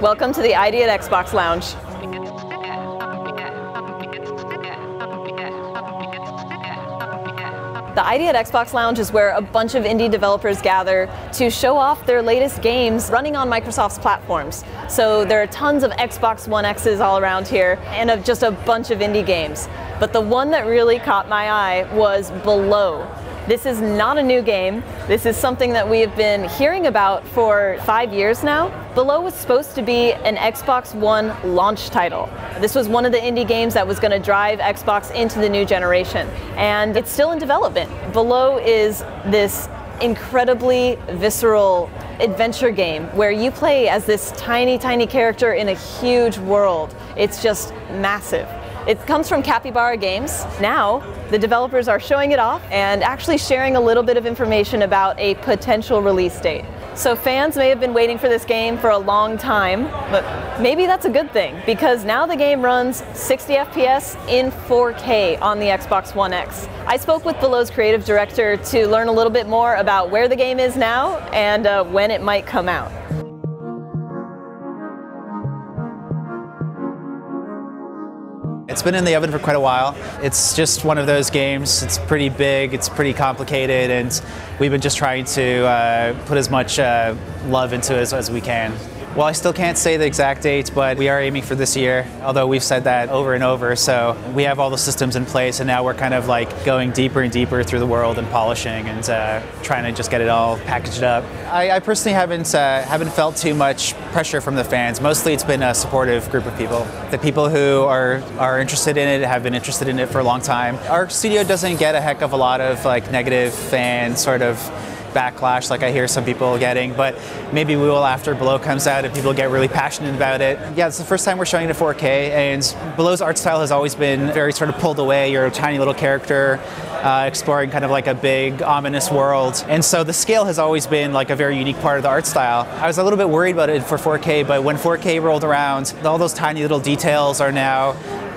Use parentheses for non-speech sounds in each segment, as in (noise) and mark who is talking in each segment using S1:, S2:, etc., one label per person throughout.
S1: Welcome to the ID at Xbox Lounge. The ID at Xbox Lounge is where a bunch of indie developers gather to show off their latest games running on Microsoft's platforms. So there are tons of Xbox One X's all around here and of just a bunch of indie games. But the one that really caught my eye was Below. This is not a new game. This is something that we have been hearing about for five years now. Below was supposed to be an Xbox One launch title. This was one of the indie games that was going to drive Xbox into the new generation, and it's still in development. Below is this incredibly visceral adventure game where you play as this tiny, tiny character in a huge world. It's just massive. It comes from Capybara Games. Now, the developers are showing it off and actually sharing a little bit of information about a potential release date. So fans may have been waiting for this game for a long time, but maybe that's a good thing because now the game runs 60 FPS in 4K on the Xbox One X. I spoke with Below's creative director to learn a little bit more about where the game is now and uh, when it might come out.
S2: It's been in the oven for quite a while. It's just one of those games. It's pretty big, it's pretty complicated, and we've been just trying to uh, put as much uh, love into it as, as we can. Well, I still can't say the exact date, but we are aiming for this year, although we've said that over and over. So we have all the systems in place, and now we're kind of like going deeper and deeper through the world and polishing and uh, trying to just get it all packaged up. I, I personally haven't, uh, haven't felt too much pressure from the fans. Mostly it's been a supportive group of people. The people who are, are interested in it have been interested in it for a long time. Our studio doesn't get a heck of a lot of like negative fan sort of backlash like I hear some people getting, but maybe we will after Below comes out and people get really passionate about it. Yeah, it's the first time we're showing it in 4K, and Below's art style has always been very sort of pulled away. You're a tiny little character uh, exploring kind of like a big, ominous world. And so the scale has always been like a very unique part of the art style. I was a little bit worried about it for 4K, but when 4K rolled around, all those tiny little details are now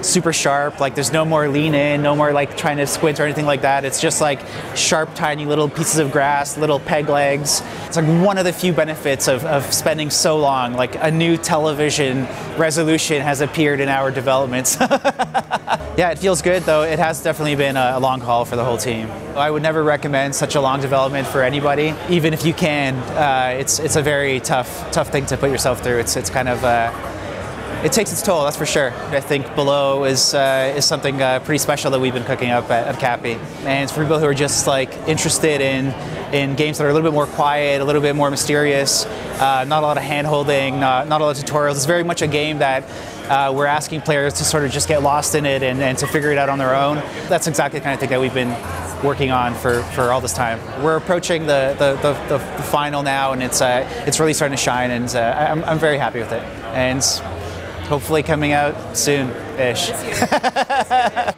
S2: super sharp. Like there's no more lean in, no more like trying to squint or anything like that. It's just like sharp, tiny little pieces of grass, little peg legs. It's like one of the few benefits of, of spending so long. Like a new television resolution has appeared in our developments. (laughs) yeah, it feels good though. It has definitely been a, long haul for the whole team. I would never recommend such a long development for anybody. Even if you can, uh, it's it's a very tough tough thing to put yourself through. It's it's kind of uh, it takes its toll, that's for sure. I think Below is uh, is something uh, pretty special that we've been cooking up at, at Cappy, and it's for people who are just like interested in in games that are a little bit more quiet, a little bit more mysterious, uh, not a lot of hand-holding, not, not a lot of tutorials. It's very much a game that uh, we're asking players to sort of just get lost in it and, and to figure it out on their own. That's exactly the kind of thing that we've been working on for, for all this time. We're approaching the, the, the, the final now, and it's, uh, it's really starting to shine, and uh, I'm, I'm very happy with it. And hopefully coming out soon-ish. (laughs)